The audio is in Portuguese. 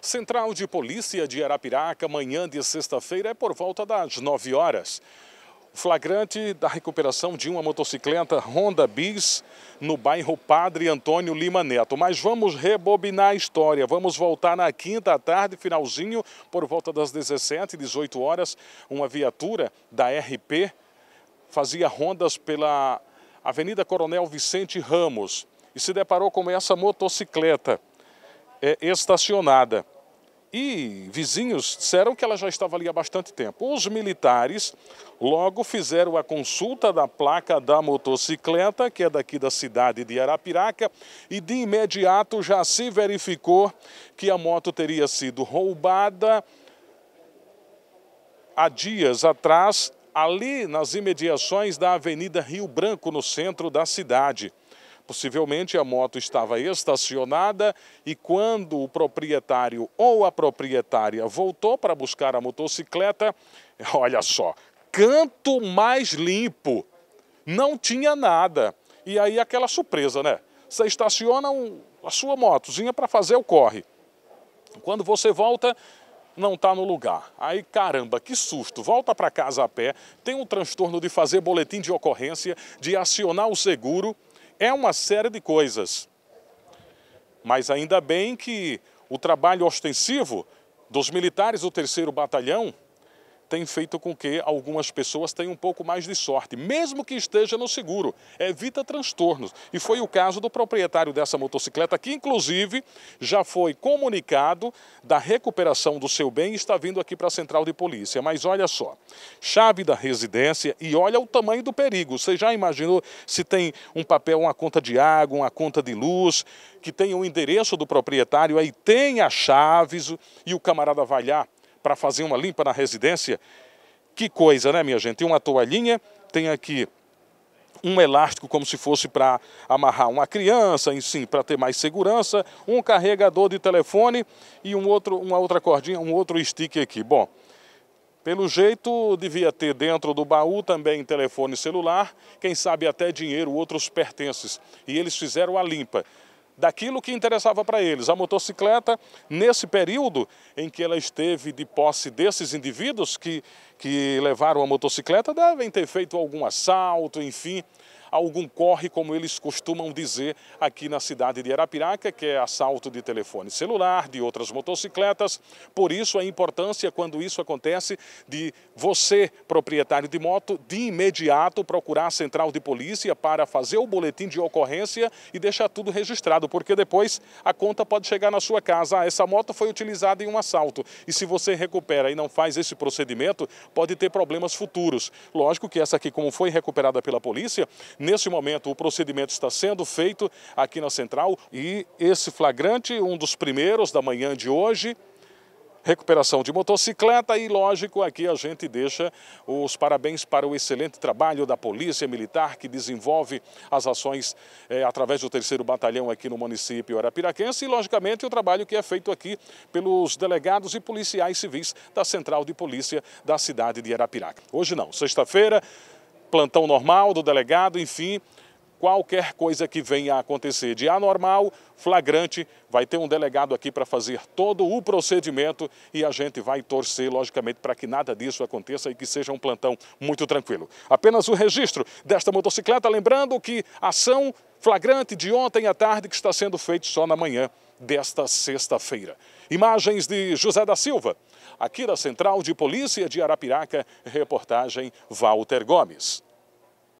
Central de Polícia de Arapiraca, manhã de sexta-feira, é por volta das 9 horas. Flagrante da recuperação de uma motocicleta Honda Bis no bairro Padre Antônio Lima Neto. Mas vamos rebobinar a história. Vamos voltar na quinta tarde, finalzinho, por volta das 17, 18 horas, uma viatura da RP fazia rondas pela Avenida Coronel Vicente Ramos e se deparou com essa motocicleta é, estacionada. E vizinhos disseram que ela já estava ali há bastante tempo. Os militares logo fizeram a consulta da placa da motocicleta, que é daqui da cidade de Arapiraca, e de imediato já se verificou que a moto teria sido roubada há dias atrás, ali nas imediações da Avenida Rio Branco, no centro da cidade. Possivelmente a moto estava estacionada e quando o proprietário ou a proprietária voltou para buscar a motocicleta, olha só, canto mais limpo, não tinha nada. E aí aquela surpresa, né? Você estaciona a sua motozinha para fazer o corre. Quando você volta, não está no lugar. Aí, caramba, que susto. Volta para casa a pé, tem um transtorno de fazer boletim de ocorrência, de acionar o seguro é uma série de coisas. Mas ainda bem que o trabalho ostensivo dos militares do terceiro batalhão tem feito com que algumas pessoas tenham um pouco mais de sorte, mesmo que esteja no seguro. Evita transtornos. E foi o caso do proprietário dessa motocicleta, que inclusive já foi comunicado da recuperação do seu bem e está vindo aqui para a central de polícia. Mas olha só, chave da residência e olha o tamanho do perigo. Você já imaginou se tem um papel, uma conta de água, uma conta de luz, que tem o endereço do proprietário, aí tem as chaves e o camarada vai lá para fazer uma limpa na residência. Que coisa, né, minha gente? Tem uma toalhinha, tem aqui um elástico como se fosse para amarrar uma criança, em sim, para ter mais segurança, um carregador de telefone e um outro, uma outra cordinha, um outro stick aqui. Bom, pelo jeito devia ter dentro do baú também telefone celular, quem sabe até dinheiro, outros pertences. E eles fizeram a limpa daquilo que interessava para eles. A motocicleta, nesse período em que ela esteve de posse desses indivíduos que, que levaram a motocicleta, devem ter feito algum assalto, enfim, algum corre, como eles costumam dizer aqui na cidade de Arapiraca, que é assalto de telefone celular, de outras motocicletas. Por isso a importância, quando isso acontece, de você, proprietário de moto, de imediato procurar a central de polícia para fazer o boletim de ocorrência e deixar tudo registrado, porque depois a conta pode chegar na sua casa. Ah, essa moto foi utilizada em um assalto. E se você recupera e não faz esse procedimento, pode ter problemas futuros. Lógico que essa aqui, como foi recuperada pela polícia, Nesse momento, o procedimento está sendo feito aqui na central e esse flagrante, um dos primeiros da manhã de hoje, recuperação de motocicleta e, lógico, aqui a gente deixa os parabéns para o excelente trabalho da Polícia Militar que desenvolve as ações é, através do terceiro batalhão aqui no município arapiraquense e, logicamente, o trabalho que é feito aqui pelos delegados e policiais civis da Central de Polícia da cidade de Arapiraca. Hoje não, sexta-feira, plantão normal do delegado, enfim, qualquer coisa que venha a acontecer de anormal, flagrante, vai ter um delegado aqui para fazer todo o procedimento e a gente vai torcer, logicamente, para que nada disso aconteça e que seja um plantão muito tranquilo. Apenas o registro desta motocicleta, lembrando que ação flagrante de ontem à tarde que está sendo feito só na manhã desta sexta-feira. Imagens de José da Silva, aqui da Central de Polícia de Arapiraca, reportagem Walter Gomes.